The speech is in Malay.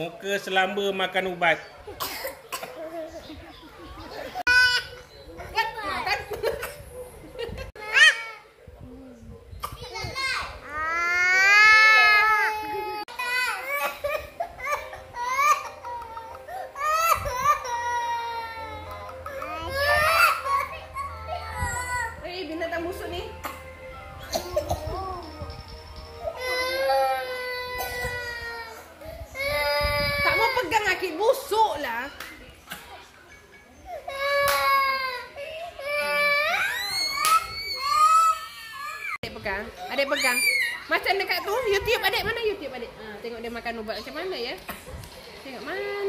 Muka selamba makan ubat. Eh, binatang busuk ni. Lah. Adik pegang. Adik pegang. Macam dekat tu, YouTube adik. Mana YouTube adik? Ha, tengok dia makan ubat macam mana ya. Tengok mana